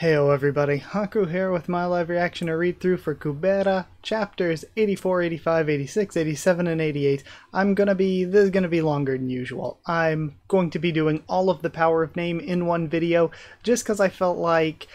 Heyo everybody, Haku here with my live reaction to read through for Kubera, chapters 84, 85, 86, 87, and 88. I'm gonna be, this is gonna be longer than usual. I'm going to be doing all of the Power of Name in one video, just because I felt like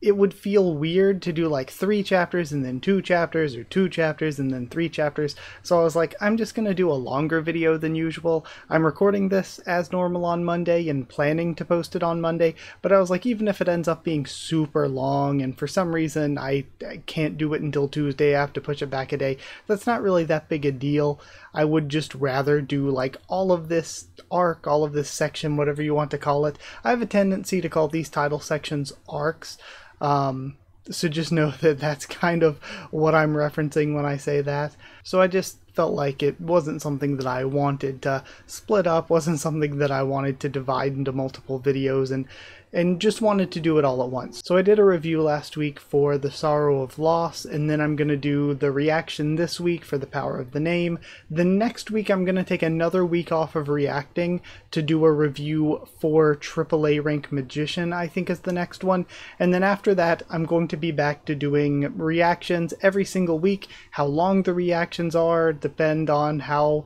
it would feel weird to do like three chapters and then two chapters or two chapters and then three chapters. So I was like, I'm just going to do a longer video than usual. I'm recording this as normal on Monday and planning to post it on Monday, but I was like, even if it ends up being super long and for some reason I, I can't do it until Tuesday, I have to push it back a day, that's not really that big a deal. I would just rather do like all of this arc, all of this section, whatever you want to call it. I have a tendency to call these title sections arcs. Um, so just know that that's kind of what I'm referencing when I say that. So I just felt like it wasn't something that I wanted to split up, wasn't something that I wanted to divide into multiple videos and and just wanted to do it all at once. So I did a review last week for The Sorrow of Loss, and then I'm going to do the reaction this week for The Power of the Name. The next week I'm going to take another week off of reacting to do a review for AAA Rank Magician, I think is the next one. And then after that, I'm going to be back to doing reactions every single week. How long the reactions are depend on how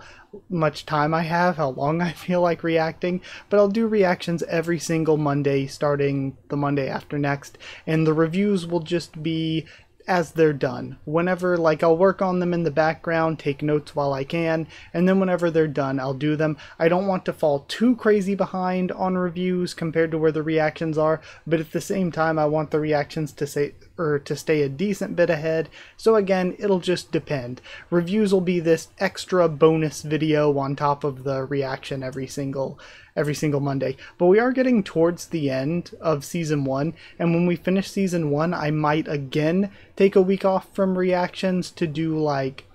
much time I have, how long I feel like reacting, but I'll do reactions every single Monday starting the Monday after next, and the reviews will just be as they're done. Whenever, like, I'll work on them in the background, take notes while I can, and then whenever they're done, I'll do them. I don't want to fall too crazy behind on reviews compared to where the reactions are, but at the same time, I want the reactions to say or to stay a decent bit ahead. So again, it'll just depend. Reviews will be this extra bonus video on top of the reaction every single every single Monday. But we are getting towards the end of season 1, and when we finish season 1, I might again take a week off from reactions to do like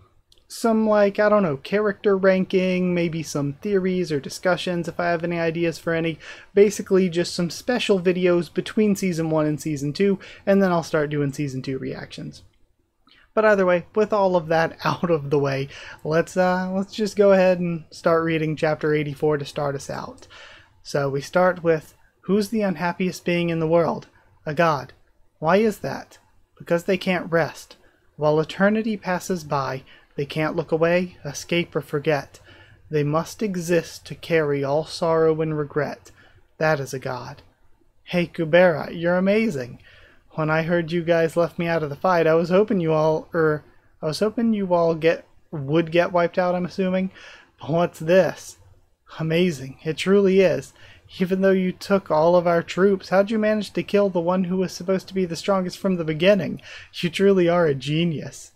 some like I don't know character ranking, maybe some theories or discussions if I have any ideas for any. Basically just some special videos between season 1 and season 2 and then I'll start doing season 2 reactions. But either way, with all of that out of the way, let's uh let's just go ahead and start reading chapter 84 to start us out. So we start with who's the unhappiest being in the world? A god. Why is that? Because they can't rest. While eternity passes by, they can't look away, escape, or forget. They must exist to carry all sorrow and regret. That is a god. Hey, Kubera, you're amazing. When I heard you guys left me out of the fight, I was hoping you all, er, I was hoping you all get would get wiped out. I'm assuming. But what's this? Amazing. It truly is. Even though you took all of our troops, how'd you manage to kill the one who was supposed to be the strongest from the beginning? You truly are a genius.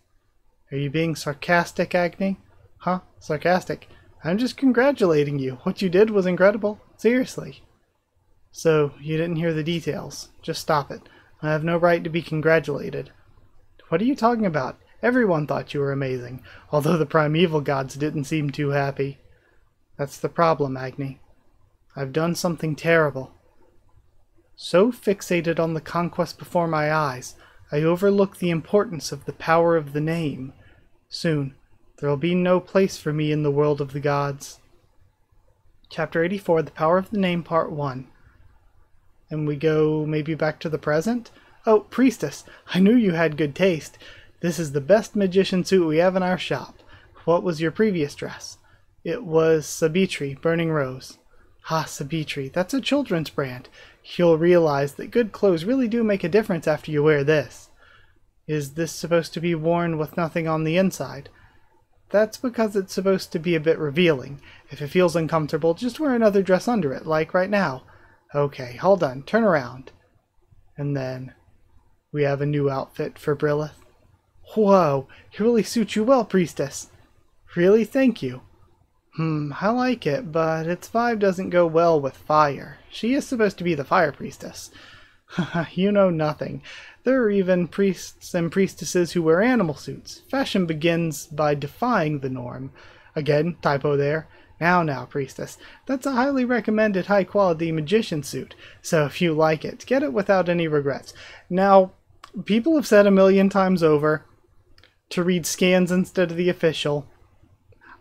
Are you being sarcastic, Agni? Huh? Sarcastic? I'm just congratulating you. What you did was incredible. Seriously. So, you didn't hear the details. Just stop it. I have no right to be congratulated. What are you talking about? Everyone thought you were amazing, although the primeval gods didn't seem too happy. That's the problem, Agni. I've done something terrible. So fixated on the conquest before my eyes, I overlook the importance of the power of the name. Soon, there will be no place for me in the world of the gods. Chapter 84, The Power of the Name, Part 1. And we go maybe back to the present? Oh, Priestess, I knew you had good taste. This is the best magician suit we have in our shop. What was your previous dress? It was Sabitri, Burning Rose. Ah, Sabitri, that's a children's brand. You'll realize that good clothes really do make a difference after you wear this. Is this supposed to be worn with nothing on the inside? That's because it's supposed to be a bit revealing. If it feels uncomfortable, just wear another dress under it, like right now. Okay, hold on, turn around. And then we have a new outfit for Brilith. Whoa, it really suits you well, Priestess. Really, thank you. Hmm, I like it, but its vibe doesn't go well with fire. She is supposed to be the fire priestess. you know nothing. There are even priests and priestesses who wear animal suits. Fashion begins by defying the norm. Again, typo there. Now, now, priestess. That's a highly recommended high quality magician suit, so if you like it, get it without any regrets. Now, people have said a million times over to read scans instead of the official.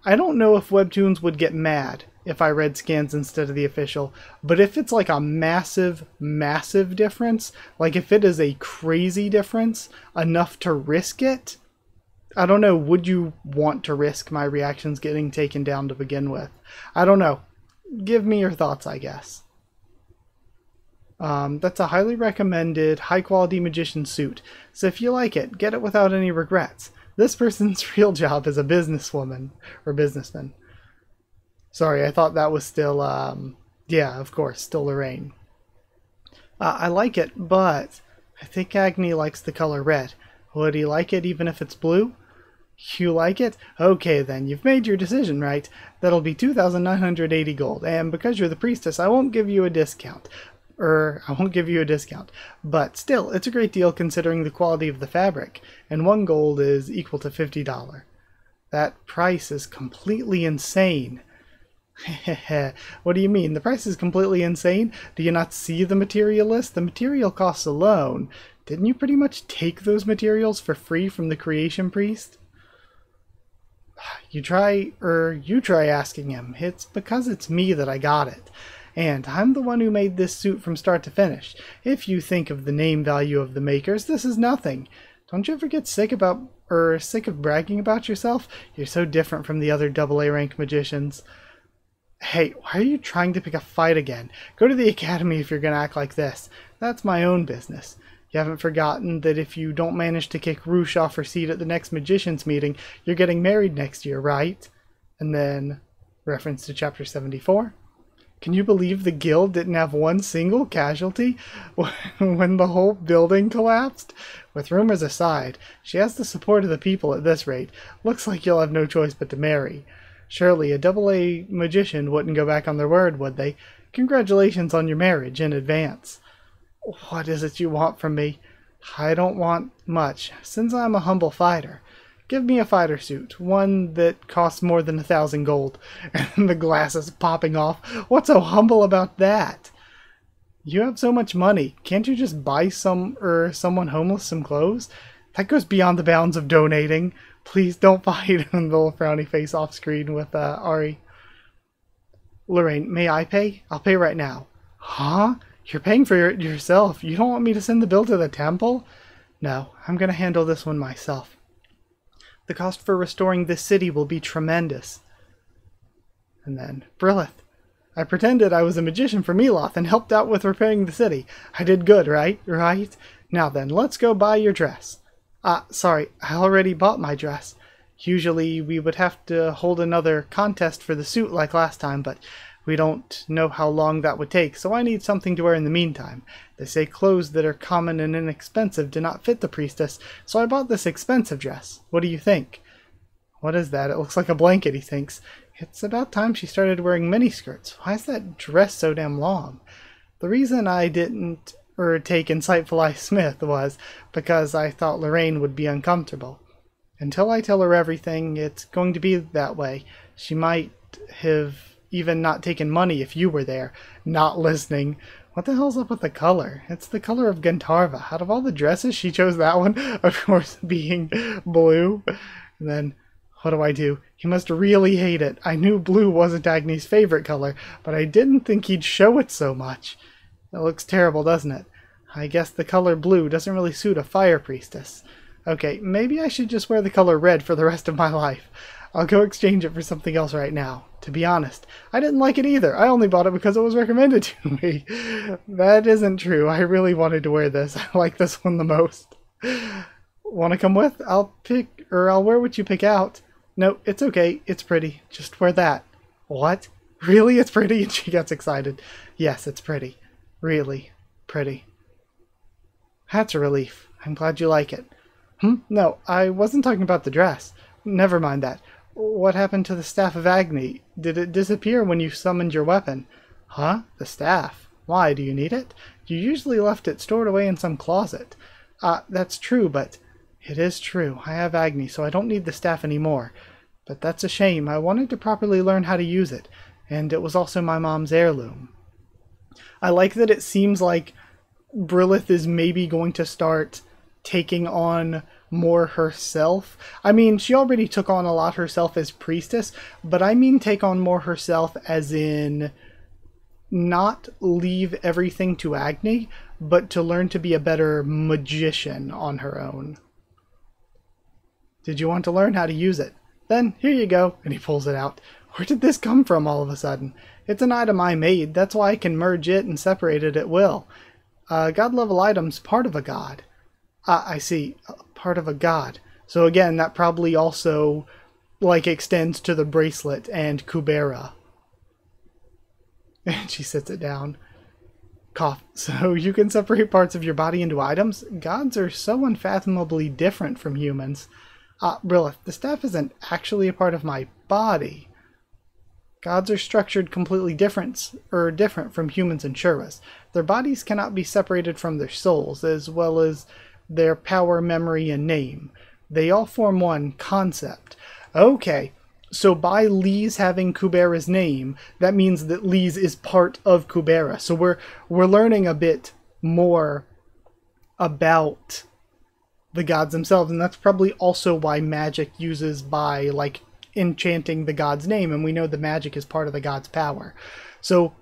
I don't know if Webtoons would get mad if I read scans instead of the official. But if it's like a massive, massive difference, like if it is a crazy difference enough to risk it, I don't know, would you want to risk my reactions getting taken down to begin with? I don't know. Give me your thoughts, I guess. Um, that's a highly recommended, high quality magician suit. So if you like it, get it without any regrets. This person's real job is a businesswoman or businessman. Sorry, I thought that was still, um, yeah, of course, still Lorraine. Uh, I like it, but I think Agni likes the color red. Would he like it even if it's blue? You like it? Okay then, you've made your decision, right? That'll be 2,980 gold, and because you're the priestess, I won't give you a discount. Er, I won't give you a discount. But still, it's a great deal considering the quality of the fabric, and one gold is equal to $50. That price is completely insane. what do you mean? The price is completely insane? Do you not see the material list? The material costs alone. Didn't you pretty much take those materials for free from the creation priest? You try, er, you try asking him. It's because it's me that I got it. And I'm the one who made this suit from start to finish. If you think of the name value of the makers, this is nothing. Don't you ever get sick about, er, sick of bragging about yourself? You're so different from the other double A rank magicians. Hey, why are you trying to pick a fight again? Go to the academy if you're gonna act like this. That's my own business. You haven't forgotten that if you don't manage to kick Ruche off her seat at the next magician's meeting, you're getting married next year, right? And then, reference to chapter 74. Can you believe the guild didn't have one single casualty when the whole building collapsed? With rumors aside, she has the support of the people at this rate. Looks like you'll have no choice but to marry. Surely a double A magician wouldn't go back on their word, would they? Congratulations on your marriage in advance. What is it you want from me? I don't want much, since I'm a humble fighter. Give me a fighter suit, one that costs more than a thousand gold. And the glasses popping off. What's so humble about that? You have so much money. Can't you just buy some or er, someone homeless some clothes? That goes beyond the bounds of donating. Please don't fight. and the little frowny face off screen with uh, Ari. Lorraine, may I pay? I'll pay right now. Huh? You're paying for your, yourself. You don't want me to send the bill to the temple? No, I'm going to handle this one myself. The cost for restoring this city will be tremendous. And then, Brilith. I pretended I was a magician for Meloth and helped out with repairing the city. I did good, right? Right? Now then, let's go buy your dress. Ah, sorry, I already bought my dress. Usually we would have to hold another contest for the suit like last time, but we don't know how long that would take, so I need something to wear in the meantime. They say clothes that are common and inexpensive do not fit the priestess, so I bought this expensive dress. What do you think? What is that? It looks like a blanket, he thinks. It's about time she started wearing miniskirts. Why is that dress so damn long? The reason I didn't or take Insightful Eye Smith was because I thought Lorraine would be uncomfortable. Until I tell her everything, it's going to be that way. She might have even not taking money if you were there, not listening. What the hell's up with the color? It's the color of Gandharva. Out of all the dresses, she chose that one, of course, being blue. And then, what do I do? He must really hate it. I knew blue wasn't Agni's favorite color, but I didn't think he'd show it so much. It looks terrible, doesn't it? I guess the color blue doesn't really suit a fire priestess. Okay, maybe I should just wear the color red for the rest of my life. I'll go exchange it for something else right now. To be honest, I didn't like it either. I only bought it because it was recommended to me. that isn't true. I really wanted to wear this. I like this one the most. Want to come with? I'll pick, or I'll wear what you pick out. No, it's okay. It's pretty. Just wear that. What? Really? It's pretty? And she gets excited. Yes, it's pretty. Really pretty. That's a relief. I'm glad you like it. Hmm? No, I wasn't talking about the dress. Never mind that. What happened to the Staff of Agni? Did it disappear when you summoned your weapon? Huh? The staff? Why, do you need it? You usually left it stored away in some closet. Ah, uh, that's true, but... It is true. I have Agni, so I don't need the staff anymore. But that's a shame. I wanted to properly learn how to use it, and it was also my mom's heirloom. I like that it seems like Brilith is maybe going to start taking on more herself. I mean, she already took on a lot herself as priestess, but I mean take on more herself as in not leave everything to Agni, but to learn to be a better magician on her own. Did you want to learn how to use it? Then here you go, and he pulls it out. Where did this come from all of a sudden? It's an item I made, that's why I can merge it and separate it at will. Uh, god level item's part of a god. Ah, I see, part of a god. So again, that probably also like extends to the bracelet and Kubera. And she sits it down. Cough. So you can separate parts of your body into items? Gods are so unfathomably different from humans. Uh, Brilith, the staff isn't actually a part of my body. Gods are structured completely different or different from humans and Shuras. Their bodies cannot be separated from their souls, as well as their power, memory, and name. They all form one concept. Okay, so by Leez having Kubera's name, that means that Leez is part of Kubera. So we're we're learning a bit more about the gods themselves, and that's probably also why magic uses by like enchanting the god's name, and we know the magic is part of the god's power. So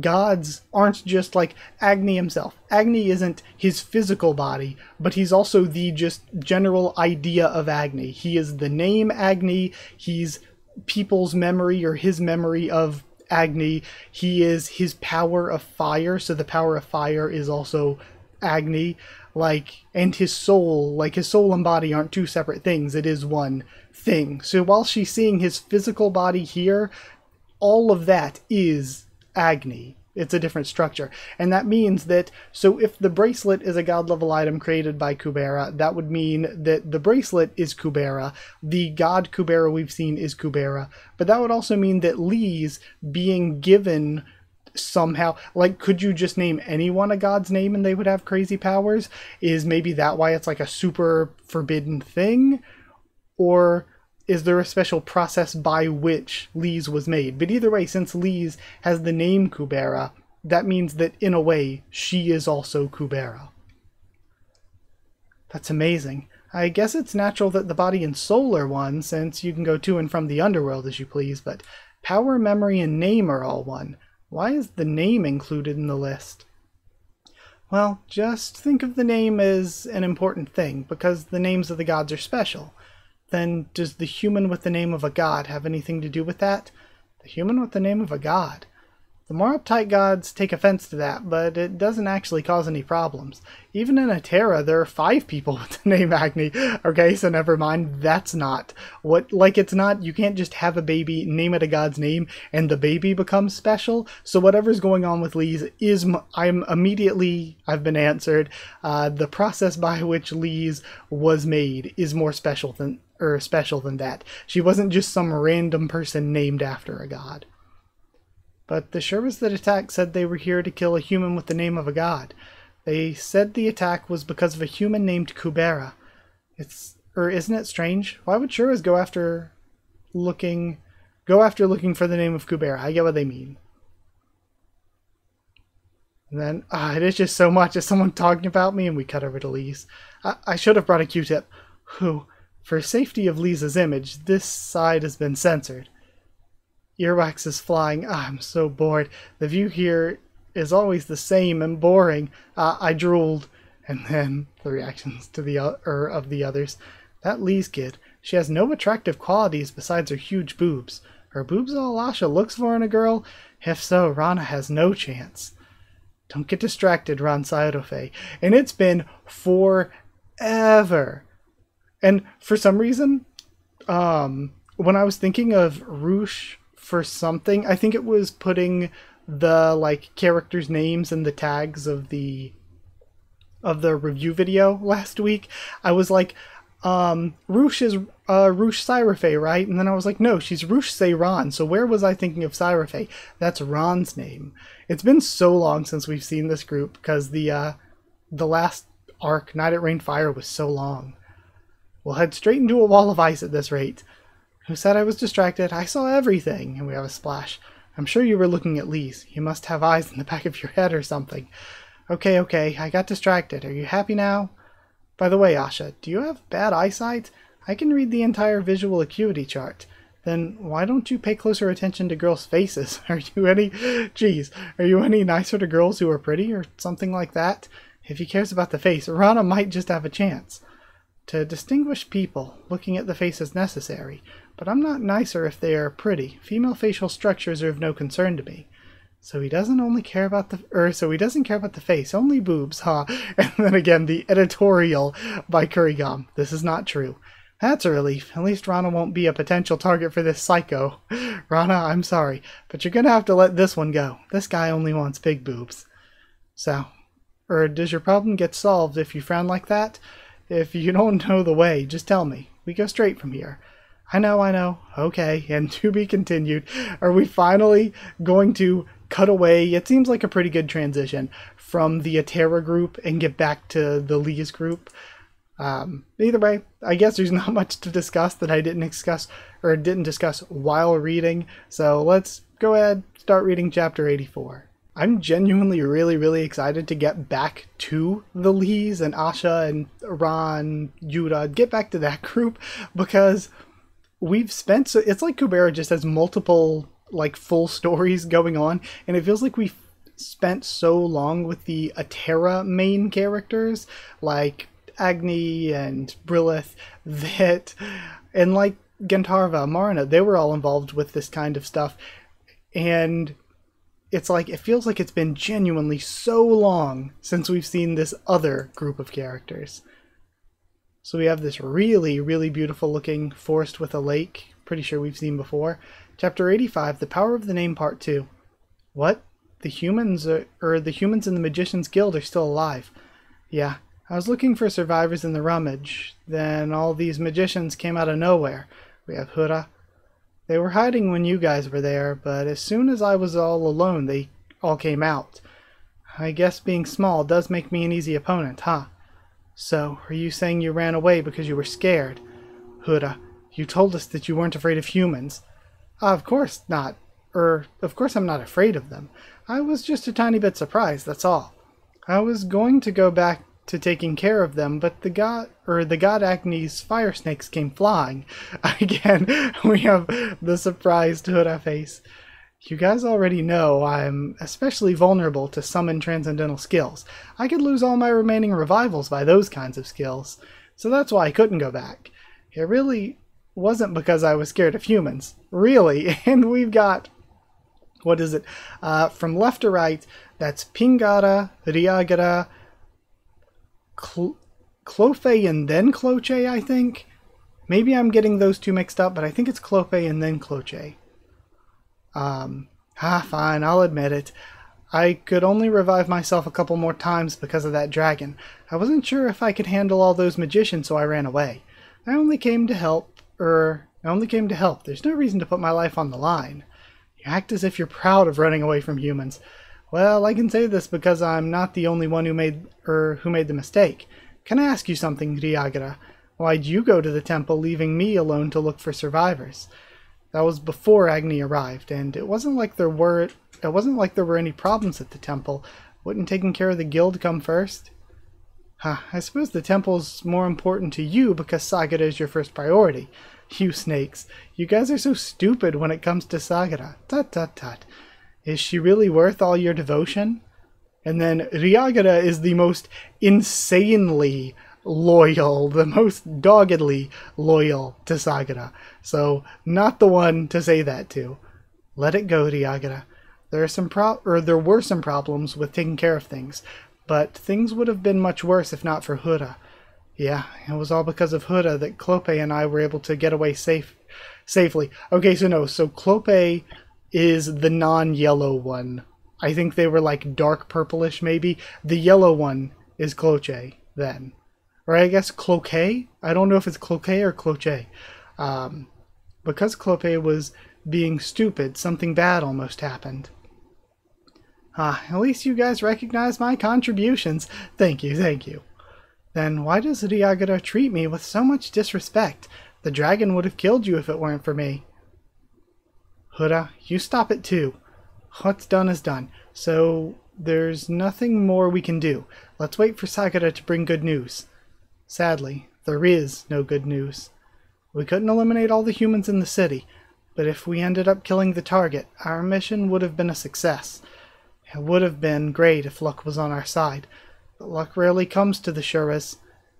gods aren't just like Agni himself. Agni isn't his physical body, but he's also the just general idea of Agni. He is the name Agni, he's people's memory or his memory of Agni. He is his power of fire, so the power of fire is also Agni. Like, and his soul, like his soul and body aren't two separate things, it is one thing. So while she's seeing his physical body here, all of that is Agni. It's a different structure. And that means that, so if the bracelet is a god level item created by Kubera, that would mean that the bracelet is Kubera, the god Kubera we've seen is Kubera, but that would also mean that Leez being given somehow like could you just name anyone a god's name and they would have crazy powers is maybe that why it's like a super forbidden thing or is there a special process by which Leez was made? But either way, since Leez has the name Kubera, that means that in a way, she is also Kubera. That's amazing. I guess it's natural that the body and soul are one, since you can go to and from the underworld as you please, but power, memory, and name are all one. Why is the name included in the list? Well, just think of the name as an important thing, because the names of the gods are special then does the human with the name of a god have anything to do with that? The human with the name of a god. The more uptight gods take offense to that, but it doesn't actually cause any problems. Even in Eterra, there are five people with the name Agni. Okay, so never mind. That's not what. Like, it's not. You can't just have a baby, name it a god's name, and the baby becomes special. So whatever's going on with Leez is. I'm immediately. I've been answered. Uh, the process by which Leez was made is more special than or special than that. She wasn't just some random person named after a god. But the Shuras that attacked said they were here to kill a human with the name of a god. They said the attack was because of a human named Kubera. It's or isn't it strange? Why would Shuras go after looking go after looking for the name of Kubera? I get what they mean. And then ah, it is just so much. Is someone talking about me? And we cut over to Leez. I, I should have brought a Q-tip. Who? For safety of Lisa's image, this side has been censored. Earwax is flying. Ah, I'm so bored. The view here is always the same and boring. Uh, I drooled. And then the reactions to the uh, er, of the others. That Leez kid, she has no attractive qualities besides her huge boobs. Her boobs all Asha looks for in a girl? If so, Rana has no chance. Don't get distracted, Ron Sayodofe. And it's been forever. And for some reason, um, when I was thinking of Ruche for something. I think it was putting the like characters' names and the tags of the of the review video last week. I was like, um, Ruche is uh, Ruche Syrafe, right? And then I was like, no, she's Ruche Seyron. So where was I thinking of Syrafe? That's Ron's name. It's been so long since we've seen this group because the uh, the last arc, Night at Rainfire, was so long. We'll head straight into a wall of ice at this rate. Who said I was distracted? I saw everything. And we have a splash. I'm sure you were looking at Leez. You must have eyes in the back of your head or something. Okay, okay, I got distracted. Are you happy now? By the way, Asha, do you have bad eyesight? I can read the entire visual acuity chart. Then why don't you pay closer attention to girls' faces? Are you any, geez, are you any nicer to girls who are pretty or something like that? If he cares about the face, Rana might just have a chance. To distinguish people, looking at the face is necessary, but I'm not nicer if they are pretty. Female facial structures are of no concern to me. So he doesn't only care about the, or so he doesn't care about the face, only boobs, huh? And then again, the editorial by Currygom. This is not true. That's a relief. At least Rana won't be a potential target for this psycho. Rana, I'm sorry, but you're gonna have to let this one go. This guy only wants big boobs. So, or does your problem get solved if you frown like that? If you don't know the way, just tell me. We go straight from here. I know, I know. Okay, and to be continued. Are we finally going to cut away? It seems like a pretty good transition from the Atera group and get back to the Leez group. Um, either way, I guess there's not much to discuss that I didn't discuss or didn't discuss while reading. So let's go ahead start reading chapter 84. I'm genuinely really really excited to get back to the Leez and Asha and Ran, Yuta, get back to that group because we've spent so it's like Kubera just has multiple like full stories going on and it feels like we've spent so long with the Atera main characters like Agni and Brilith that, and like Gandharva, Maruna, they were all involved with this kind of stuff. And it's like, it feels like it's been genuinely so long since we've seen this other group of characters. So we have this really, really beautiful looking forest with a lake. Pretty sure we've seen before. Chapter 85, The Power of the Name Part 2. What? The humans, are, or the humans in the Magician's Guild are still alive. Yeah, I was looking for survivors in the rummage. Then all these magicians came out of nowhere. We have Hura. They were hiding when you guys were there, but as soon as I was all alone, they all came out. I guess being small does make me an easy opponent, huh? So, are you saying you ran away because you were scared? Hura, you told us that you weren't afraid of humans. Uh, of course not. Er, of course I'm not afraid of them. I was just a tiny bit surprised, that's all. I was going to go back to taking care of them, but the god or the god Agni's fire snakes came flying. Again, we have the surprised Hura face. You guys already know I'm especially vulnerable to summon transcendental skills. I could lose all my remaining revivals by those kinds of skills, so that's why I couldn't go back. It really wasn't because I was scared of humans. Really, and we've got what is it? Uh, from left to right, that's Pingara, Ryagara, Cl- and then Cloche, I think. Maybe I'm getting those two mixed up, but I think it's Clofe and then Cloche. Um, ah, fine, I'll admit it. I could only revive myself a couple more times because of that dragon. I wasn't sure if I could handle all those magicians, so I ran away. I only came to help, er, I only came to help. There's no reason to put my life on the line. You act as if you're proud of running away from humans. Well, I can say this because I'm not the only one who made er who made the mistake. Can I ask you something, Ryagara? Why'd you go to the temple, leaving me alone to look for survivors? That was before Agni arrived, and it wasn't like there were it wasn't like there were any problems at the temple. Wouldn't taking care of the guild come first? Huh, I suppose the temple's more important to you because Sagara is your first priority. You snakes, you guys are so stupid when it comes to Sagara. Tut tut tut. Is she really worth all your devotion? And then Ryagara is the most insanely loyal, the most doggedly loyal to Sagara. So, not the one to say that to. Let it go, Ryagara. There are some pro- or there were some problems with taking care of things, but things would have been much worse if not for Huda. Yeah, it was all because of Huda that Clope and I were able to get away safe safely. Okay, so no, so Clope is the non-yellow one. I think they were like dark purplish maybe. The yellow one is Cloche then. Or I guess Cloquet? I don't know if it's Cloquet or Cloche. Um, because Clope was being stupid, something bad almost happened. Ah, at least you guys recognize my contributions. Thank you, thank you. Then why does Ryagara treat me with so much disrespect? The dragon would have killed you if it weren't for me. Hura, you stop it too. What's done is done, so there's nothing more we can do. Let's wait for Sagara to bring good news. Sadly, there is no good news. We couldn't eliminate all the humans in the city, but if we ended up killing the target, our mission would have been a success. It would have been great if luck was on our side, but luck rarely comes to the Shuras.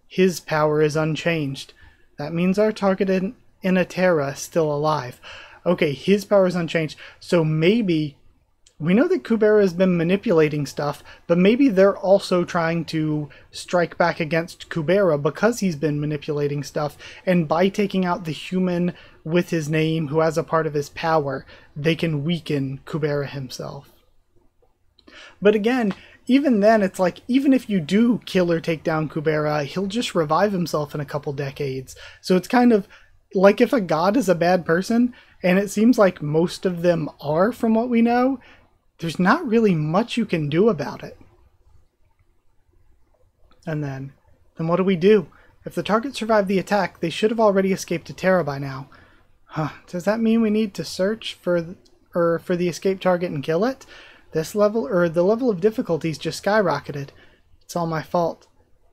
His power is unchanged. That means our target in Inatera is still alive. Okay, his power is unchanged, so maybe we know that Kubera has been manipulating stuff, but maybe they're also trying to strike back against Kubera because he's been manipulating stuff, and by taking out the human with his name who has a part of his power, they can weaken Kubera himself. But again, even then, it's like, even if you do kill or take down Kubera, he'll just revive himself in a couple decades. So it's kind of like if a god is a bad person, and it seems like most of them are from what we know, there's not really much you can do about it. And then, then what do we do? If the target survived the attack, they should have already escaped to Terra by now. Huh, does that mean we need to search for or for the escape target and kill it? This level or the level of difficulties just skyrocketed. It's all my fault.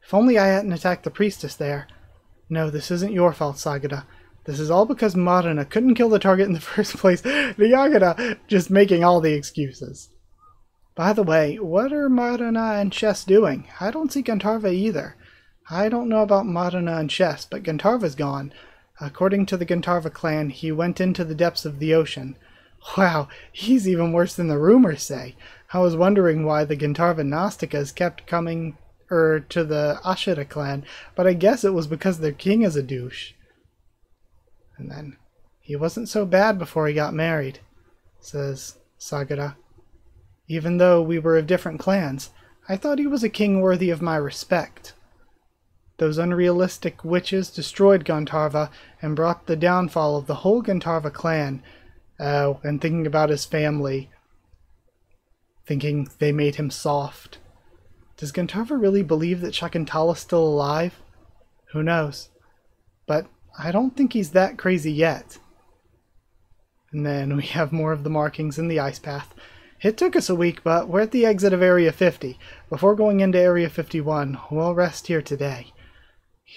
If only I hadn't attacked the priestess there. No, this isn't your fault, Sagara. This is all because Madana couldn't kill the target in the first place. Ryagara just making all the excuses. By the way, what are Madana and Chess doing? I don't see Gandharva either. I don't know about Madana and Chess, but Gandharva's gone. According to the Gandharva clan, he went into the depths of the ocean. Wow, he's even worse than the rumors say. I was wondering why the Gandharva Nastikas kept coming er, to the Ashura clan, but I guess it was because their king is a douche. And then, he wasn't so bad before he got married, says Sagara. Even though we were of different clans, I thought he was a king worthy of my respect. Those unrealistic witches destroyed Gandharva and brought the downfall of the whole Gandharva clan. Oh, and thinking about his family, thinking they made him soft. Does Gandharva really believe that Shakuntala's still alive? Who knows? But I don't think he's that crazy yet. And then we have more of the markings in the ice path. It took us a week, but we're at the exit of Area 50. Before going into Area 51, we'll rest here today.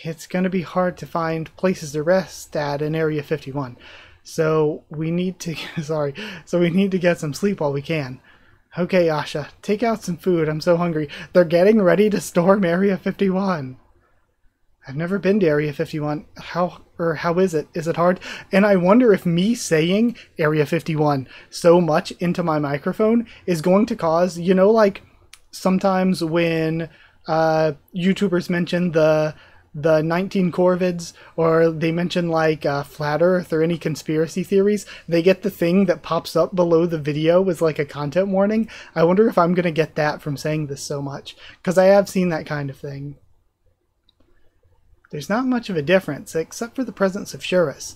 It's going to be hard to find places to rest at in Area 51. So we need to, sorry, so we need to get some sleep while we can. Okay, Asha, take out some food. I'm so hungry. They're getting ready to storm Area 51. I've never been to Area 51. How or how is it? Is it hard? And I wonder if me saying Area 51 so much into my microphone is going to cause, you know, like sometimes when uh, YouTubers mention the the 19 Corvids or they mention like uh, flat Earth or any conspiracy theories, they get the thing that pops up below the video as like a content warning. I wonder if I'm gonna get that from saying this so much because I have seen that kind of thing. There's not much of a difference, except for the presence of Shuras.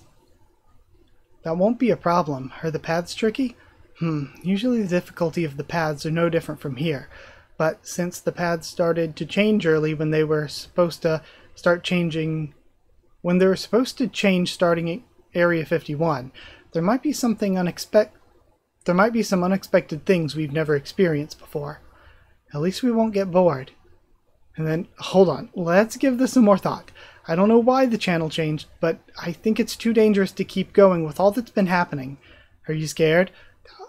That won't be a problem. Are the paths tricky? Hmm, usually the difficulty of the paths are no different from here. But since the paths started to change early when they were supposed to start changing, when they were supposed to change starting Area 51, there might be something unexpected. There might be some unexpected things we've never experienced before. At least we won't get bored. And then, hold on, let's give this some more thought. I don't know why the channel changed, but I think it's too dangerous to keep going with all that's been happening. Are you scared?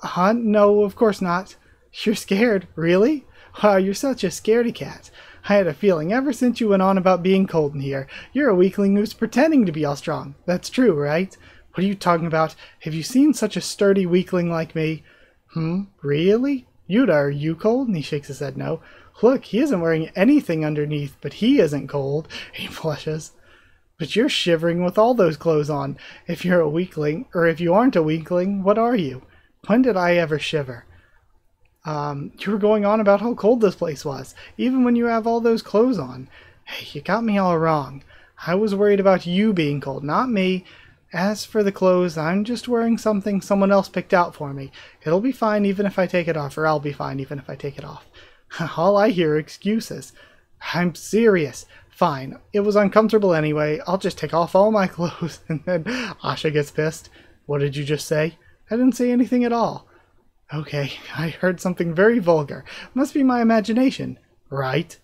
Huh? No, of course not. You're scared? Really? Wow, you're such a scaredy cat. I had a feeling ever since you went on about being cold in here. You're a weakling who's pretending to be all strong. That's true, right? What are you talking about? Have you seen such a sturdy weakling like me? Hmm, really? Yuta, are you cold? And he shakes his head no. Look, he isn't wearing anything underneath, but he isn't cold. He blushes. But you're shivering with all those clothes on. If you're a weakling, or if you aren't a weakling, what are you? When did I ever shiver? Um, you were going on about how cold this place was, even when you have all those clothes on. Hey, you got me all wrong. I was worried about you being cold, not me. As for the clothes, I'm just wearing something someone else picked out for me. It'll be fine even if I take it off, or I'll be fine even if I take it off. All I hear are excuses. I'm serious. Fine. It was uncomfortable anyway. I'll just take off all my clothes. And then Asha gets pissed. What did you just say? I didn't say anything at all. Okay, I heard something very vulgar. Must be my imagination. Right?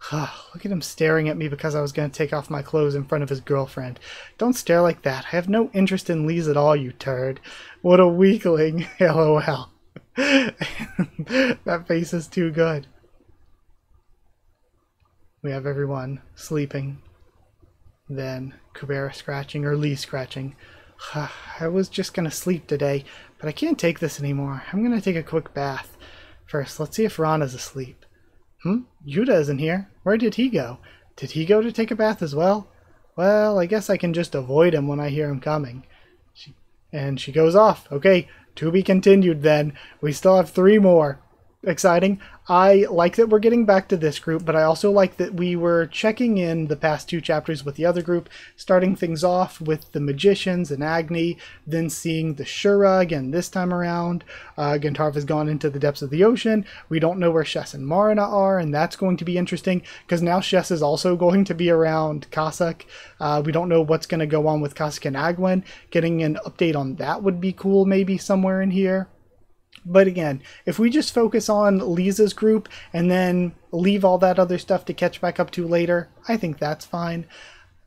Look at him staring at me because I was going to take off my clothes in front of his girlfriend. Don't stare like that. I have no interest in Leez at all, you turd. What a weakling. LOL. that face is too good. We have everyone sleeping. Then Kubera scratching or Lee scratching. I was just gonna sleep today, but I can't take this anymore. I'm gonna take a quick bath. First, let's see if Ron is asleep. Hmm? Yuta isn't here. Where did he go? Did he go to take a bath as well? Well, I guess I can just avoid him when I hear him coming. She, and she goes off. Okay, to be continued then. We still have three more exciting. I like that we're getting back to this group, but I also like that we were checking in the past two chapters with the other group, starting things off with the magicians and Agni, then seeing the Shura again this time around. Uh, has gone into the depths of the ocean. We don't know where Shes and Marina are, and that's going to be interesting because now Shes is also going to be around Cossack. Uh, we don't know what's going to go on with Cossack and Agwen. Getting an update on that would be cool, maybe somewhere in here. But again, if we just focus on Lisa's group and then leave all that other stuff to catch back up to later, I think that's fine.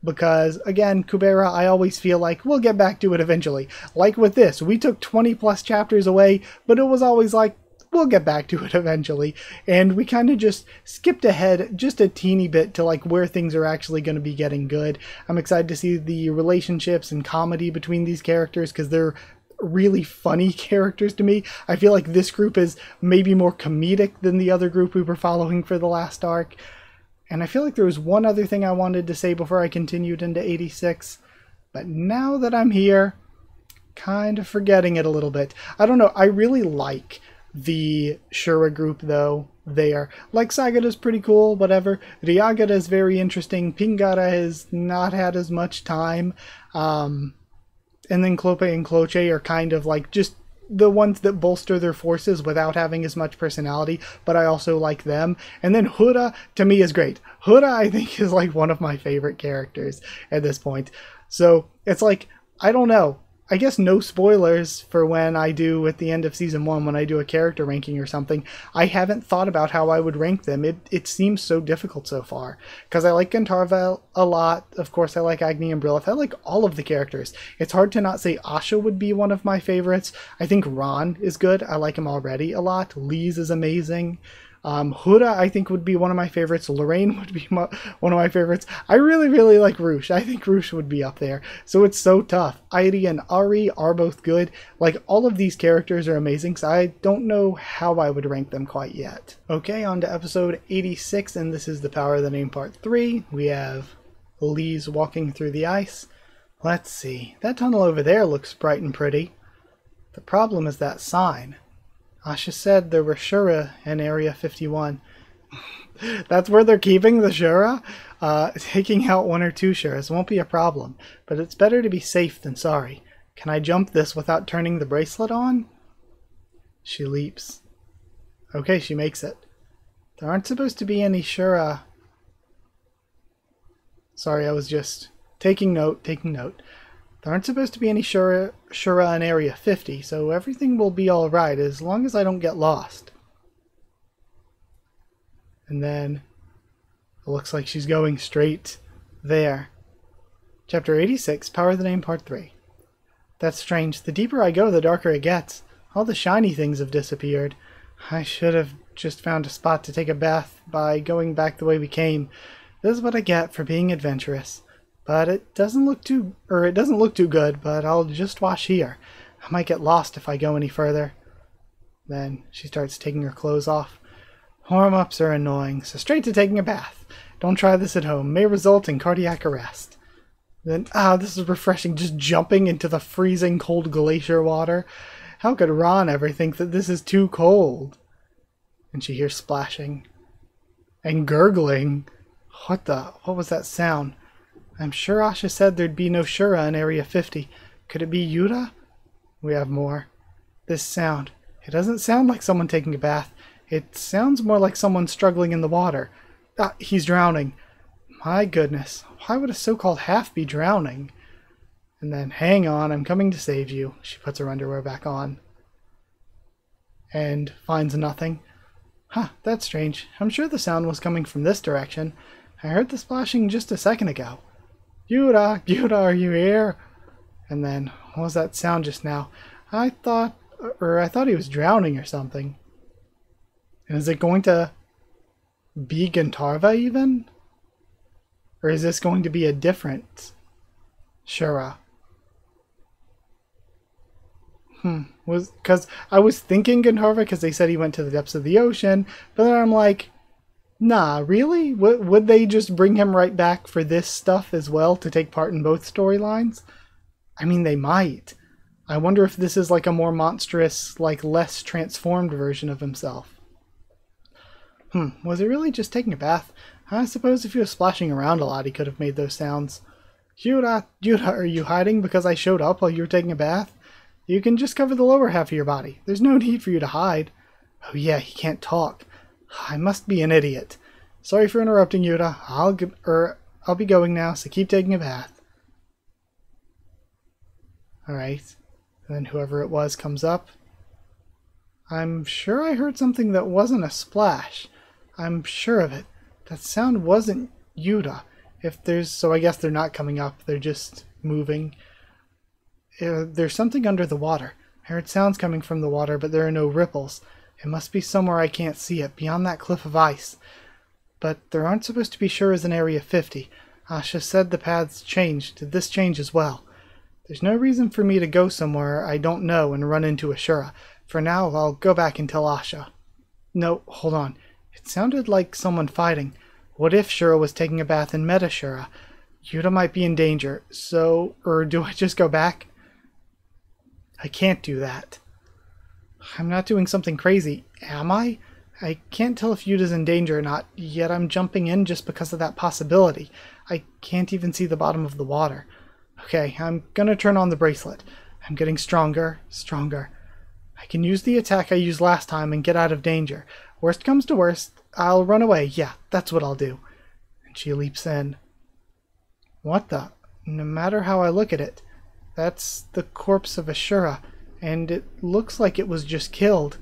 Because again, Kubera, I always feel like we'll get back to it eventually. Like with this, we took 20 plus chapters away, but it was always like, we'll get back to it eventually. And we kind of just skipped ahead just a teeny bit to like where things are actually going to be getting good. I'm excited to see the relationships and comedy between these characters because they're really funny characters to me. I feel like this group is maybe more comedic than the other group we were following for the last arc. And I feel like there was one other thing I wanted to say before I continued into 86. But now that I'm here, kind of forgetting it a little bit. I don't know, I really like the Shura group though there. Like Sagara's pretty cool, whatever. Ryagara is very interesting. Pingara has not had as much time. Um, and then Clope and Cloche are kind of like just the ones that bolster their forces without having as much personality, but I also like them. And then Huda to me is great. Huda I think is like one of my favorite characters at this point. So it's like I don't know. I guess no spoilers for when I do at the end of season one when I do a character ranking or something. I haven't thought about how I would rank them. It it seems so difficult so far because I like Gandharva a lot. Of course, I like Agni and Brilith. I like all of the characters. It's hard to not say Asha would be one of my favorites. I think Ron is good. I like him already a lot. Leez is amazing. Um, Huda, I think, would be one of my favorites. Lorraine would be my, one of my favorites. I really, really like Ruche. I think Ruche would be up there. So it's so tough. Airi and Ari are both good. Like, all of these characters are amazing, so I don't know how I would rank them quite yet. Okay, on to episode 86, and this is The Power of the Name Part 3. We have Leez walking through the ice. Let's see. That tunnel over there looks bright and pretty. The problem is that sign. Asha said there were Shura in Area 51. That's where they're keeping the Shura? Uh, taking out one or two Shuras won't be a problem, but it's better to be safe than sorry. Can I jump this without turning the bracelet on? She leaps. Okay, she makes it. There aren't supposed to be any Shura. Sorry, I was just taking note, taking note. There aren't supposed to be any Shura, Shura in Area 50, so everything will be alright as long as I don't get lost. And then it looks like she's going straight there. Chapter 86, Power of the Name Part 3. That's strange. The deeper I go, the darker it gets. All the shiny things have disappeared. I should have just found a spot to take a bath by going back the way we came. This is what I get for being adventurous. But it doesn't look too, or it doesn't look too good, but I'll just wash here. I might get lost if I go any further. Then she starts taking her clothes off. Warm-ups are annoying, so straight to taking a bath. Don't try this at home. May result in cardiac arrest. Then, ah, this is refreshing, just jumping into the freezing cold glacier water. How could Ron ever think that this is too cold? And she hears splashing. And gurgling. What the, what was that sound? I'm sure Asha said there'd be no Shura in Area 50. Could it be Yuta? We have more. This sound. It doesn't sound like someone taking a bath. It sounds more like someone struggling in the water. Ah, he's drowning. My goodness, why would a so-called half be drowning? And then, hang on, I'm coming to save you. She puts her underwear back on. And finds nothing. Huh, that's strange. I'm sure the sound was coming from this direction. I heard the splashing just a second ago. Yuta, Yuta, are you here? And then, what was that sound just now? I thought, or I thought he was drowning or something. And is it going to be Gandharva even? Or is this going to be a different Shura? Hmm. Was because I was thinking Gandharva because they said he went to the depths of the ocean, but then I'm like, nah, really? W- would they just bring him right back for this stuff as well to take part in both storylines? I mean, they might. I wonder if this is like a more monstrous, like less transformed version of himself. Hmm, was he really just taking a bath? I suppose if he was splashing around a lot, he could have made those sounds. Yuta, Yuta, are you hiding because I showed up while you were taking a bath? You can just cover the lower half of your body. There's no need for you to hide. Oh yeah, he can't talk. I must be an idiot. Sorry for interrupting, Yuta. I'll g- er, I'll be going now, so keep taking a bath. Alright. And then whoever it was comes up. I'm sure I heard something that wasn't a splash. I'm sure of it. That sound wasn't Yuta. If there's so I guess they're not coming up, they're just moving. Uh, there's something under the water. I heard sounds coming from the water, but there are no ripples. It must be somewhere I can't see it, beyond that cliff of ice. But there aren't supposed to be Shuras in Area 50. Asha said the paths changed. Did this change as well? There's no reason for me to go somewhere I don't know and run into a Shura. For now, I'll go back and tell Asha. No, hold on. It sounded like someone fighting. What if Shura was taking a bath in Meta Shura? Yuta might be in danger, so... Or do I just go back? I can't do that. I'm not doing something crazy, am I? I can't tell if Yuta's in danger or not, yet I'm jumping in just because of that possibility. I can't even see the bottom of the water. Okay, I'm gonna turn on the bracelet. I'm getting stronger, stronger. I can use the attack I used last time and get out of danger. Worst comes to worst, I'll run away. Yeah, that's what I'll do. And she leaps in. What the? No matter how I look at it, that's the corpse of Ashura, and it looks like it was just killed.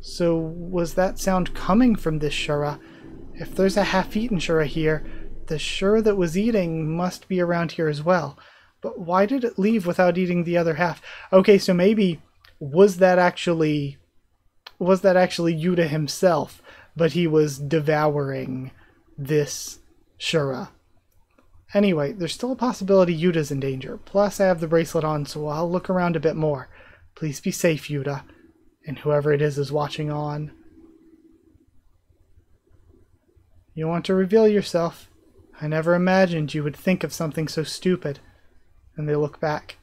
So was that sound coming from this Shura? If there's a half-eaten Shura here, the Shura that was eating must be around here as well. But why did it leave without eating the other half? Okay, so maybe was that actually was that actually Yuta himself, but he was devouring this Shura. Anyway, there's still a possibility Yuta's in danger. Plus, I have the bracelet on, so I'll look around a bit more. Please be safe, Yuta. And whoever it is is watching on. You want to reveal yourself? I never imagined you would think of something so stupid. And they look back.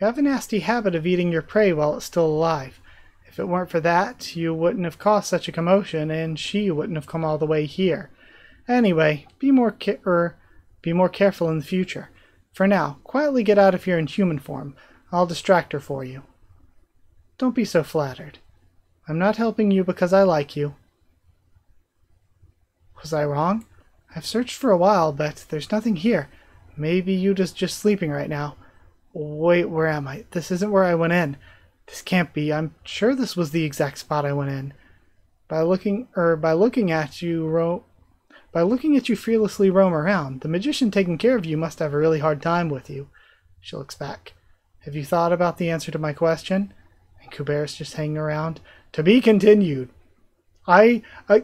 You have a nasty habit of eating your prey while it's still alive. If it weren't for that, you wouldn't have caused such a commotion, and she wouldn't have come all the way here. Anyway, be more ca- er, be more careful in the future. For now, quietly get out of here in human form. I'll distract her for you. Don't be so flattered. I'm not helping you because I like you. Was I wrong? I've searched for a while, but there's nothing here. Maybe Yuta's just just sleeping right now. Wait, where am I? This isn't where I went in. This can't be. I'm sure this was the exact spot I went in. By looking, er, by looking at you, ro- by looking at you fearlessly roam around, the magician taking care of you must have a really hard time with you. She looks back. Have you thought about the answer to my question? And just hanging around. To be continued. I, I,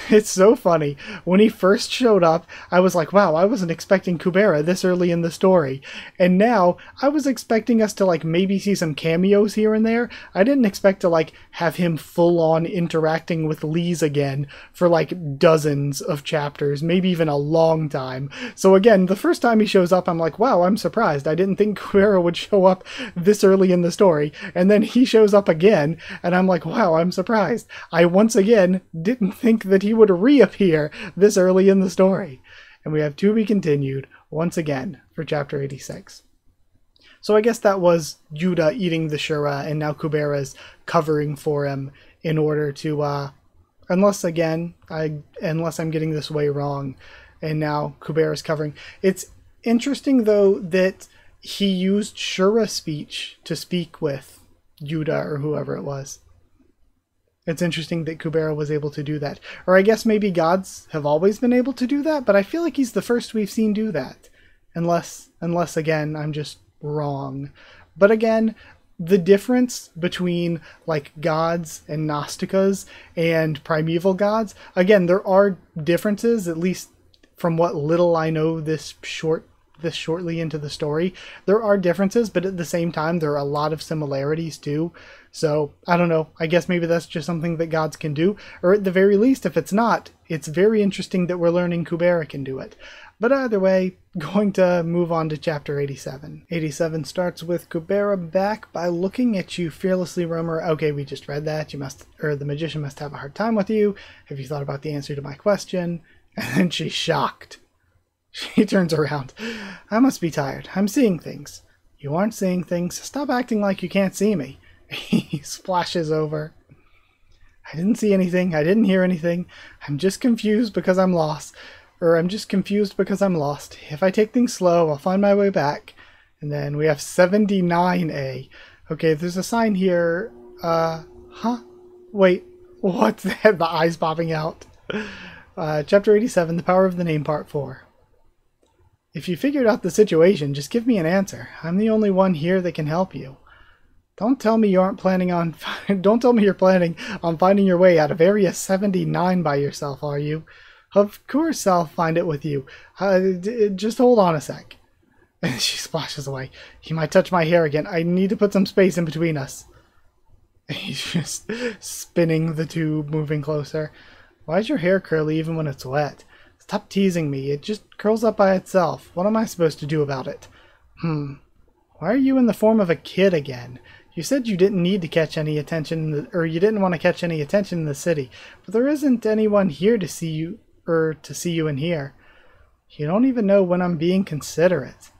it's so funny. When he first showed up, I was like, wow, I wasn't expecting Kubera this early in the story. And now I was expecting us to like maybe see some cameos here and there. I didn't expect to like have him full on interacting with Leez again for like dozens of chapters, maybe even a long time. So again, the first time he shows up, I'm like, wow, I'm surprised. I didn't think Kubera would show up this early in the story. And then he shows up again, and I'm like, wow, I'm surprised. I once again didn't think that he would reappear this early in the story. And we have to be continued once again for chapter 86. So I guess that was Yuta eating the Shura, and now Kubera's covering for him in order to, uh, unless again, I unless I'm getting this way wrong, and now Kubera's covering. It's interesting though that he used Shura speech to speak with Yuta or whoever it was. It's interesting that Kubera was able to do that. Or I guess maybe gods have always been able to do that, but I feel like he's the first we've seen do that. Unless unless again I'm just wrong. But again, the difference between like gods and Nastikas and primeval gods, again, there are differences, at least from what little I know this short this shortly into the story. There are differences, but at the same time there are a lot of similarities too. So I don't know. I guess maybe that's just something that gods can do. Or at the very least, if it's not, it's very interesting that we're learning Kubera can do it. But either way, going to move on to chapter 87. 87 starts with Kubera back by looking at you fearlessly, roamer. Okay, we just read that. You must, or the magician must have a hard time with you. Have you thought about the answer to my question? And then she's shocked. She turns around. I must be tired. I'm seeing things. You aren't seeing things. Stop acting like you can't see me. he splashes over. I didn't see anything. I didn't hear anything. I'm just confused because I'm lost. Or I'm just confused because I'm lost. If I take things slow, I'll find my way back. And then we have 79A. Okay, there's a sign here. Uh, huh? Wait, what's that? The eyes popping out. Uh, chapter 87, The Power of the Name, Part 4. If you figured out the situation, just give me an answer. I'm the only one here that can help you. Don't tell me you aren't planning on. don't tell me you're planning on finding your way out of Area 79 by yourself, are you? Of course I'll find it with you. Uh, just hold on a sec. And she splashes away. He might touch my hair again. I need to put some space in between us. He's just spinning the tube, moving closer. Why is your hair curly even when it's wet? Stop teasing me. It just curls up by itself. What am I supposed to do about it? Hmm. Why are you in the form of a kid again? You said you didn't need to catch any attention, the, or you didn't want to catch any attention in the city, but there isn't anyone here to see you, or to see you in here. You don't even know when I'm being considerate.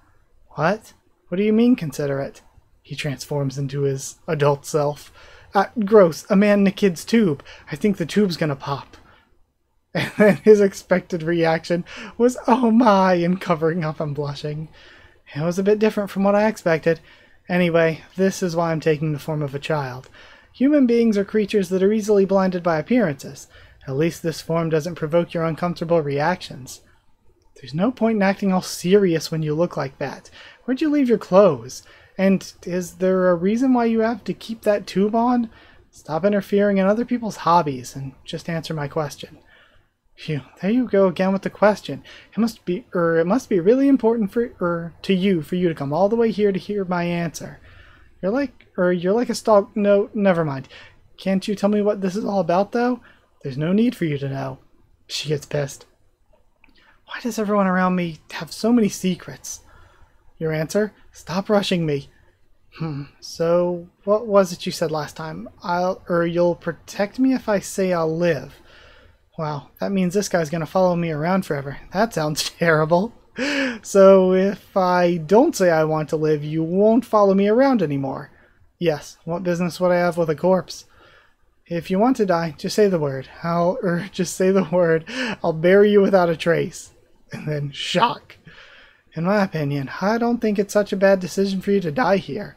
What? What do you mean considerate? He transforms into his adult self. Uh, gross, a man in a kid's tube. I think the tube's gonna pop. And then his expected reaction was, oh my, and covering up and blushing. It was a bit different from what I expected. Anyway, this is why I'm taking the form of a child. Human beings are creatures that are easily blinded by appearances. At least this form doesn't provoke your uncomfortable reactions. There's no point in acting all serious when you look like that. Where'd you leave your clothes? And is there a reason why you have to keep that tube on? Stop interfering in other people's hobbies and just answer my question. Phew, there you go again with the question. It must be, or it must be really important for, or to you, for you to come all the way here to hear my answer. You're like, or you're like a stalk. No, never mind. Can't you tell me what this is all about, though? There's no need for you to know. She gets pissed. Why does everyone around me have so many secrets? Your answer? Stop rushing me. Hmm. So, what was it you said last time? I'll, or you'll protect me if I say I'll live. Wow, that means this guy's gonna follow me around forever. That sounds terrible. So if I don't say I want to live, you won't follow me around anymore. Yes, what business would I have with a corpse? If you want to die, just say the word. I'll, or er, just say the word. I'll bury you without a trace. And then shock. In my opinion, I don't think it's such a bad decision for you to die here.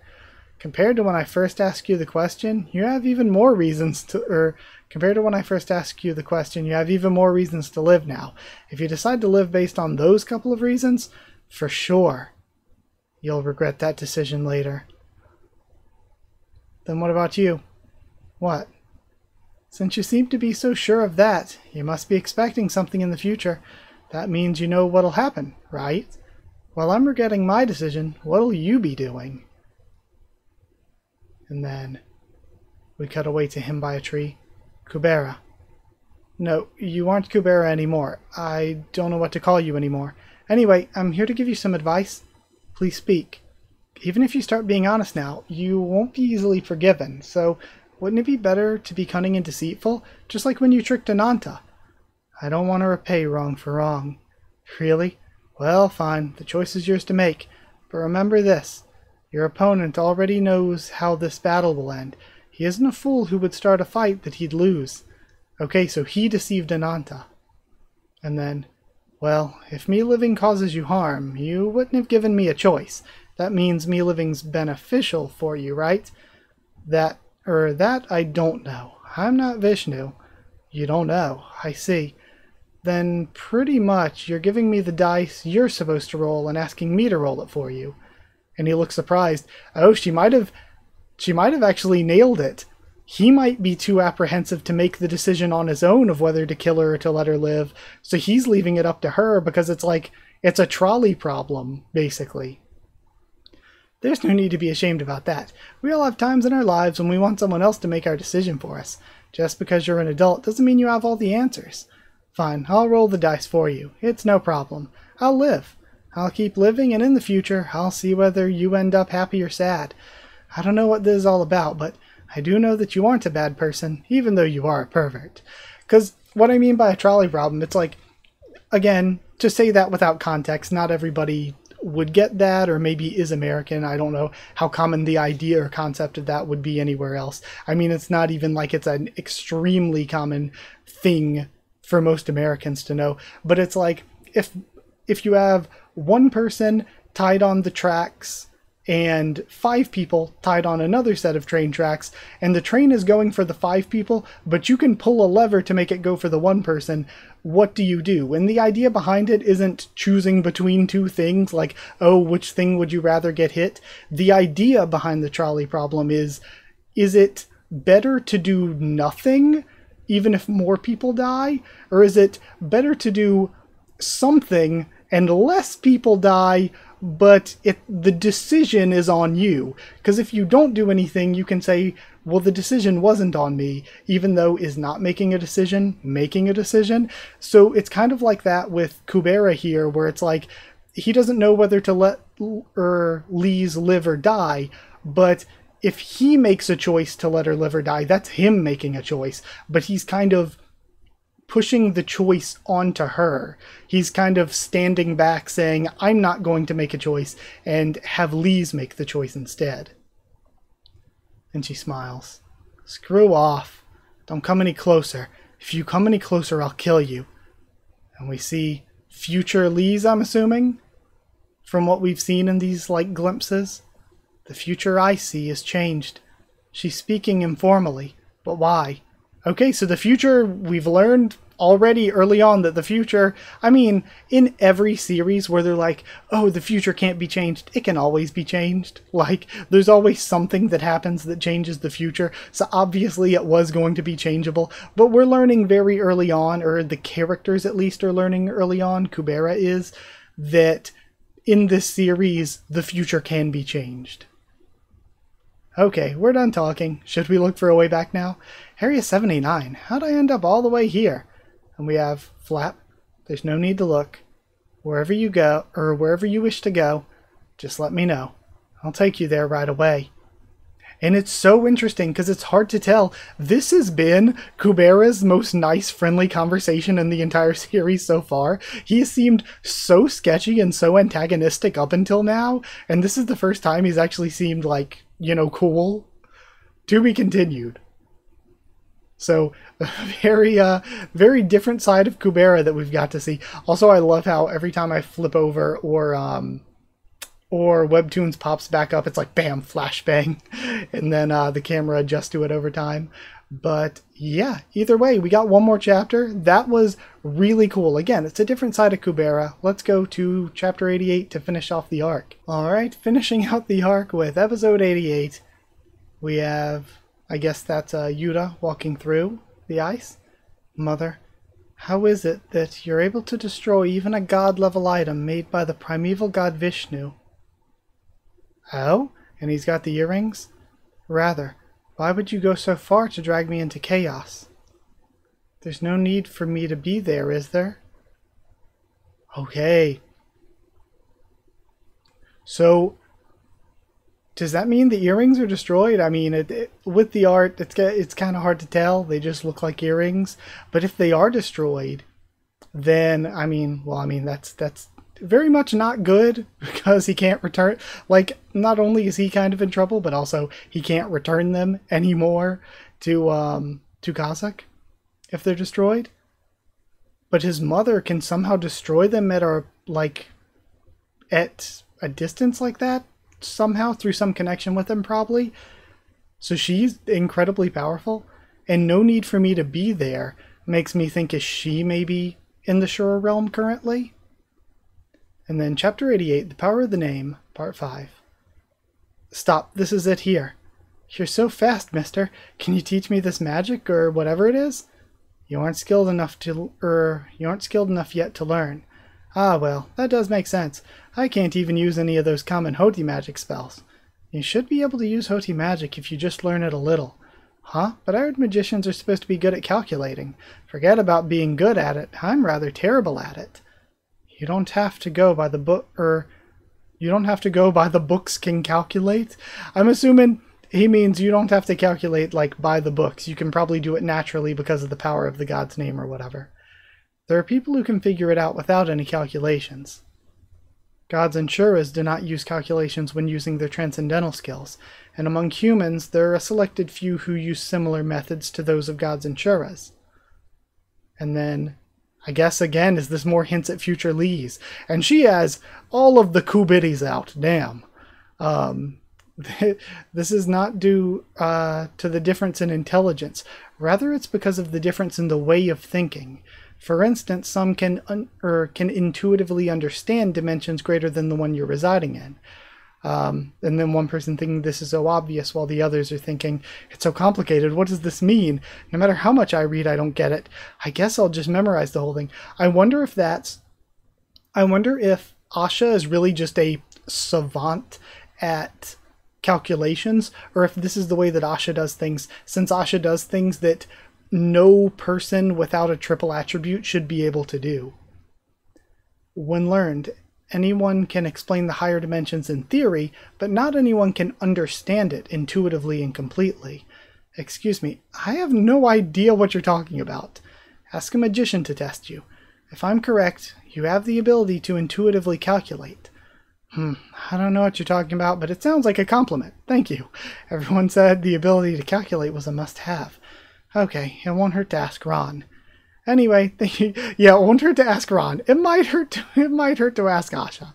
Compared to when I first asked you the question, you have even more reasons to, or Compared to when I first asked you the question, you have even more reasons to live now. If you decide to live based on those couple of reasons, for sure, you'll regret that decision later. Then what about you? What? Since you seem to be so sure of that, you must be expecting something in the future. That means you know what'll happen, right? While I'm regretting my decision, what'll you be doing? And then we cut away to him by a tree. Kubera. No, you aren't Kubera anymore. I don't know what to call you anymore. Anyway, I'm here to give you some advice. Please speak. Even if you start being honest now, you won't be easily forgiven, so wouldn't it be better to be cunning and deceitful, just like when you tricked Ananta? I don't want to repay wrong for wrong. Really? Well, fine, the choice is yours to make. But remember this, your opponent already knows how this battle will end, he isn't a fool who would start a fight that he'd lose. Okay, so he deceived Ananta. And then, well, if me living causes you harm, you wouldn't have given me a choice. That means me living's beneficial for you, right? That, or that I don't know. I'm not Vishnu. You don't know. I see. Then pretty much you're giving me the dice you're supposed to roll and asking me to roll it for you. And he looks surprised. Oh, she might have she might have actually nailed it. He might be too apprehensive to make the decision on his own of whether to kill her or to let her live. So he's leaving it up to her because it's like it's a trolley problem, basically. There's no need to be ashamed about that. We all have times in our lives when we want someone else to make our decision for us. Just because you're an adult doesn't mean you have all the answers. Fine, I'll roll the dice for you. It's no problem. I'll live. I'll keep living, and in the future, I'll see whether you end up happy or sad. I don't know what this is all about, but I do know that you aren't a bad person, even though you are a pervert. Because what I mean by a trolley problem, it's like, again, to say that without context, not everybody would get that or maybe is American. I don't know how common the idea or concept of that would be anywhere else. I mean, it's not even like it's an extremely common thing for most Americans to know, but it's like if if you have one person tied on the tracks and five people tied on another set of train tracks, and the train is going for the five people, but you can pull a lever to make it go for the one person. What do you do? And the idea behind it isn't choosing between two things, like, oh, which thing would you rather get hit? The idea behind the trolley problem is is it better to do nothing, even if more people die? Or is it better to do something and less people die, but it the decision is on you because if you don't do anything you can say well the decision wasn't on me even though is not making a decision making a decision. So it's kind of like that with kubera here where it's like he doesn't know whether to let or Leez live or die but if he makes a choice to let her live or die that's him making a choice. But he's kind of pushing the choice onto her. He's kind of standing back saying, I'm not going to make a choice, and have Leez make the choice instead. And she smiles. Screw off. Don't come any closer. If you come any closer, I'll kill you. And we see future Leez, I'm assuming, from what we've seen in these, like, glimpses. The future I see is changed. She's speaking informally, but why? Okay, so the future, we've learned already early on that the future, I mean, in every series where they're like, oh, the future can't be changed, it can always be changed. Like, there's always something that happens that changes the future, so obviously it was going to be changeable, but we're learning very early on, or the characters at least are learning early on, Kubera is, that in this series, the future can be changed. Okay, we're done talking. Should we look for a way back now? Area 79. How'd I end up all the way here? And we have flap. There's no need to look. Wherever you go, or wherever you wish to go, just let me know. I'll take you there right away. And it's so interesting because it's hard to tell. This has been Kubera's most nice, friendly conversation in the entire series so far. He seemed so sketchy and so antagonistic up until now, and this is the first time he's actually seemed like you know, cool. To be continued. So, very, uh, very different side of Kubera that we've got to see. Also, I love how every time I flip over or, um, or Webtoons pops back up, it's like bam, flashbang, and then uh, the camera adjusts to it over time. But yeah, either way, we got one more chapter. That was really cool. Again, it's a different side of Kubera. Let's go to chapter 88 to finish off the arc. Alright, finishing out the arc with episode 88. We have, I guess that's uh, Yuta walking through the ice. Mother, how is it that you're able to destroy even a god-level item made by the primeval god Vishnu? Oh? And he's got the earrings? Rather, why would you go so far to drag me into chaos? There's no need for me to be there, is there? Okay. So, does that mean the earrings are destroyed? I mean, it, it, with the art, it's it's kind of hard to tell. They just look like earrings. But if they are destroyed, then I mean, well, I mean that's that's very much not good because he can't return like not only is he kind of in trouble but also he can't return them anymore to um to Kasak if they're destroyed but his mother can somehow destroy them at a like at a distance like that somehow through some connection with him probably so she's incredibly powerful and no need for me to be there makes me think is she maybe in the Shura realm currently? And then chapter 88, The Power of the Name, part 5. Stop, this is it here. You're so fast, mister. Can you teach me this magic or whatever it is? You aren't skilled enough to er you aren't skilled enough yet to learn. Ah well, that does make sense. I can't even use any of those common Hoti magic spells. You should be able to use Hoti magic if you just learn it a little. Huh? But I heard magicians are supposed to be good at calculating. Forget about being good at it. I'm rather terrible at it. You don't have to go by the book er you don't have to go by the books can calculate. I'm assuming he means you don't have to calculate like by the books. You can probably do it naturally because of the power of the god's name or whatever. There are people who can figure it out without any calculations. Gods and Shuras do not use calculations when using their transcendental skills, and among humans there are a selected few who use similar methods to those of gods and Shuras. And then, I guess again, is this more hints at future Leez? And she has all of the Kubitties out, damn. Um, this is not due uh, to the difference in intelligence. Rather, it's because of the difference in the way of thinking. For instance, some can un- or can intuitively understand dimensions greater than the one you're residing in. Um, and then one person thinking this is so obvious, while the others are thinking it's so complicated. What does this mean? No matter how much I read, I don't get it. I guess I'll just memorize the whole thing. I wonder if that's. I wonder if Asha is really just a savant at calculations or if this is the way that Asha does things, since Asha does things that no person without a triple attribute should be able to do. When learned, anyone can explain the higher dimensions in theory, but not anyone can understand it intuitively and completely. Excuse me, I have no idea what you're talking about. Ask a magician to test you. If I'm correct, you have the ability to intuitively calculate. Hmm, I don't know what you're talking about, but it sounds like a compliment. Thank you. Everyone said the ability to calculate was a must have. Okay, it won't hurt to ask Ron. Anyway, thank you yeah, it won't hurt to ask Ron. It might hurt to, it might hurt to ask Asha.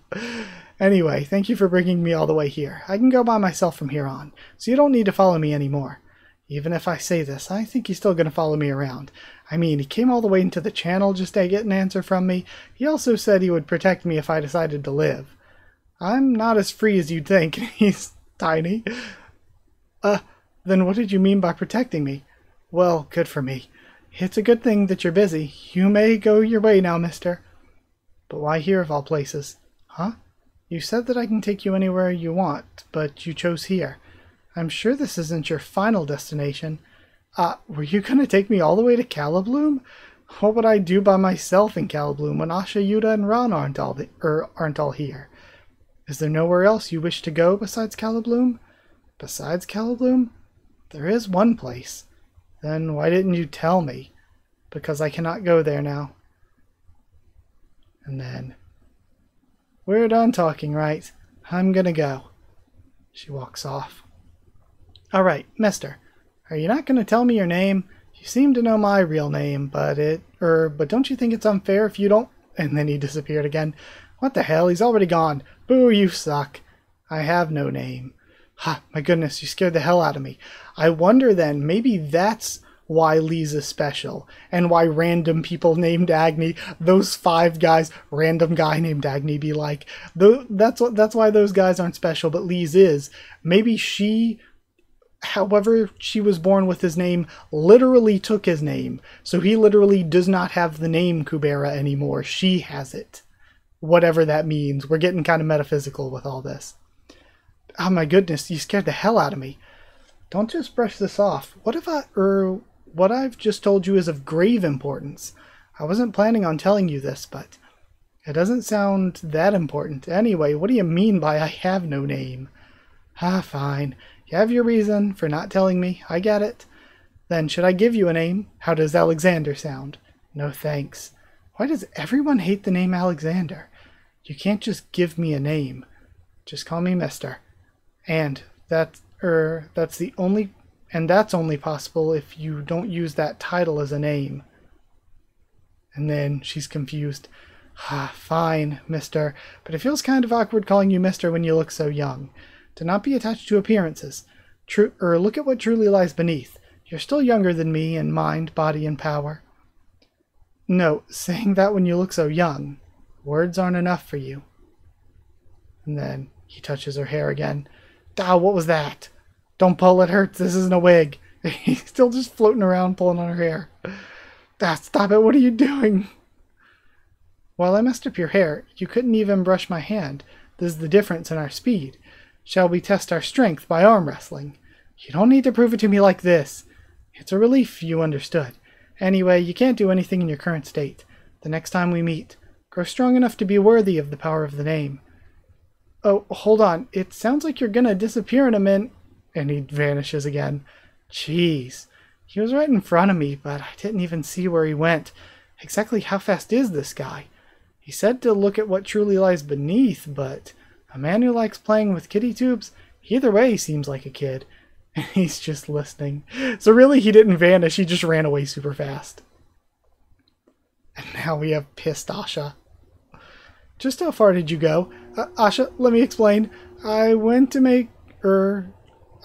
Anyway, thank you for bringing me all the way here. I can go by myself from here on, so you don't need to follow me anymore. Even if I say this, I think he's still going to follow me around. I mean, he came all the way into the channel just to get an answer from me. He also said he would protect me if I decided to live. I'm not as free as you'd think. He's tiny. Uh, then what did you mean by protecting me? Well, good for me. It's a good thing that you're busy. You may go your way now, mister. But why here of all places? Huh? You said that I can take you anywhere you want, but you chose here. I'm sure this isn't your final destination. Uh, were you gonna take me all the way to Calibloom? What would I do by myself in Calibloom when Asha, Yuta, and Ron aren't all the, er, aren't all here? Is there nowhere else you wish to go besides Calibloom? Besides Calibloom? There is one place. Then why didn't you tell me? Because I cannot go there now. And then, we're done talking, right? I'm gonna go. She walks off. Alright, mister, are you not gonna tell me your name? You seem to know my real name, but it, er, but don't you think it's unfair if you don't? And then he disappeared again. What the hell? He's already gone. Boo, you suck. I have no name. Ha, my goodness, you scared the hell out of me. I wonder then, maybe that's why Leez's special and why random people named Agni, those five guys, random guy named Agni, be like, that's what that's why those guys aren't special, but Leez's is. Maybe she however she was born with his name literally took his name so he literally does not have the name kubera anymore she has it whatever that means. We're getting kind of metaphysical with all this. Oh my goodness, you scared the hell out of me. Don't just brush this off. What if I, er, what I've just told you is of grave importance. I wasn't planning on telling you this, but it doesn't sound that important. Anyway, what do you mean by I have no name? Ah, fine. You have your reason for not telling me. I get it. Then should I give you a name? How does Alexander sound? No thanks. Why does everyone hate the name Alexander? You can't just give me a name. Just call me Mister. And that er that's the only and that's only possible if you don't use that title as a name. And then she's confused. Ah, fine, mister, but it feels kind of awkward calling you mister when you look so young. Do not be attached to appearances. True, er, look at what truly lies beneath. You're still younger than me in mind, body, and power. No, saying that when you look so young. Words aren't enough for you. And then he touches her hair again. Ah, what was that? Don't pull, it hurts. This isn't a wig. He's still just floating around pulling on her hair. Ah, stop it. What are you doing? While I messed up your hair, you couldn't even brush my hand. This is the difference in our speed. Shall we test our strength by arm wrestling? You don't need to prove it to me like this. It's a relief you understood. Anyway, you can't do anything in your current state. The next time we meet, grow strong enough to be worthy of the power of the name. Oh, hold on. It sounds like you're gonna disappear in a minute. And he vanishes again. Jeez. He was right in front of me, but I didn't even see where he went. Exactly how fast is this guy? He said to look at what truly lies beneath, but a man who likes playing with kitty tubes, either way he seems like a kid. And he's just listening. So really he didn't vanish, he just ran away super fast. And now we have pissed Asha. Just how far did you go? Uh, Asha, let me explain. I went to make... er...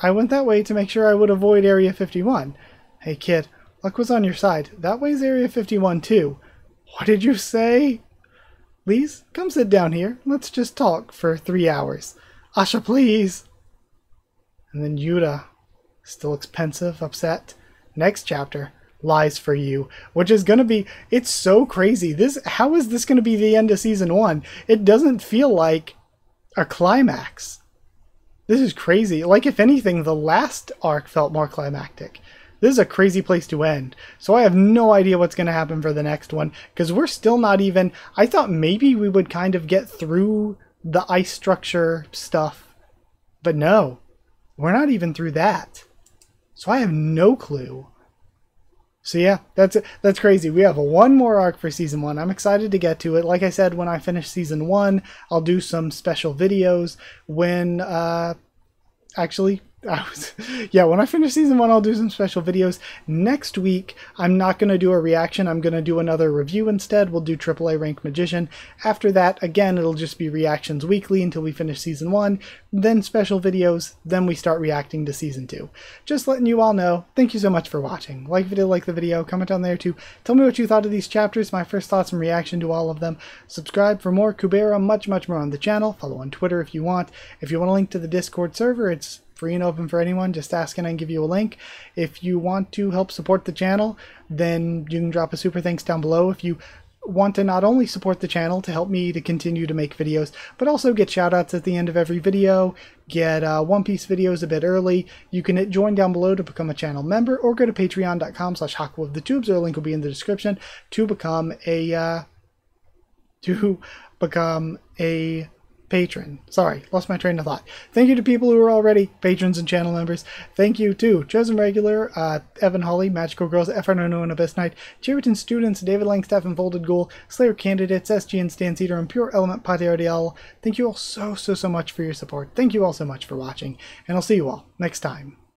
I went that way to make sure I would avoid Area 51. Hey kid, luck was on your side. That way's Area 51 too. What did you say? Please, come sit down here. Let's just talk for three hours. Asha, please. And then Yuta, still expensive, upset. Next chapter, lies for you, which is gonna be. It's so crazy. This, how is this gonna be the end of season one? It doesn't feel like a climax. This is crazy. Like, if anything, the last arc felt more climactic. This is a crazy place to end. So I have no idea what's going to happen for the next one because we're still not even. I thought maybe we would kind of get through the ice structure stuff, but no, we're not even through that. So I have no clue. So yeah, that's that's crazy. We have one more arc for season one. I'm excited to get to it. Like I said, when I finish season one, I'll do some special videos. When uh, actually I was, yeah, when I finish season one, I'll do some special videos. Next week, I'm not going to do a reaction. I'm going to do another review instead. We'll do AAA Rank Magician. After that, again, it'll just be reactions weekly until we finish season one, then special videos, then we start reacting to season two. Just letting you all know, thank you so much for watching. Like if you did like the video, comment down there too. Tell me what you thought of these chapters, my first thoughts and reaction to all of them. Subscribe for more Kubera, much, much more on the channel. Follow on Twitter if you want. If you want a link to the Discord server, it's free and open for anyone. Just ask and I can give you a link. If you want to help support the channel, then you can drop a super thanks down below. If you want to not only support the channel to help me to continue to make videos, but also get shoutouts at the end of every video, get uh, One Piece videos a bit early, you can hit join down below to become a channel member, or go to patreon.com slash the tubes, or a link will be in the description to become a uh, to become a patron. Sorry, lost my train of thought. Thank you to people who are already patrons and channel members. Thank you to Chosen Regular, uh, Evan Holly, Magical Girls, FRNO and Abyss Knight, Cheeriton Students, David Langstaff and Folded Ghoul, Slayer Candidates, SG and Stan Cedar, and Pure Element Patiardial. Thank you all so, so, so much for your support. Thank you all so much for watching, and I'll see you all next time.